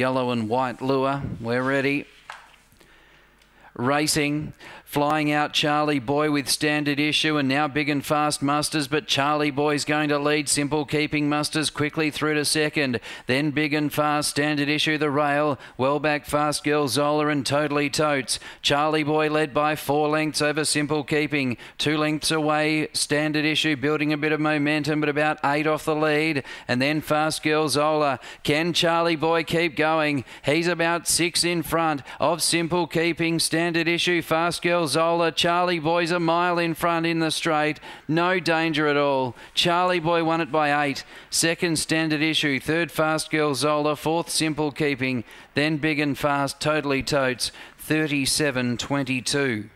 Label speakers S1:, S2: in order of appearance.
S1: Yellow and white lure. We're ready. Racing. Flying out Charlie Boy with standard issue and now big and fast Musters, but Charlie Boy's going to lead. Simple keeping Musters quickly through to second. Then big and fast standard issue the rail. Well back fast girl Zola and totally totes. Charlie Boy led by four lengths over simple keeping. Two lengths away. Standard issue building a bit of momentum, but about eight off the lead. And then fast girl Zola. Can Charlie Boy keep going? He's about six in front of simple keeping. Standard issue fast girl. Zola. Charlie Boy's a mile in front in the straight. No danger at all. Charlie Boy won it by eight. Second standard issue. Third fast girl Zola. Fourth simple keeping. Then big and fast totally totes. 37 22.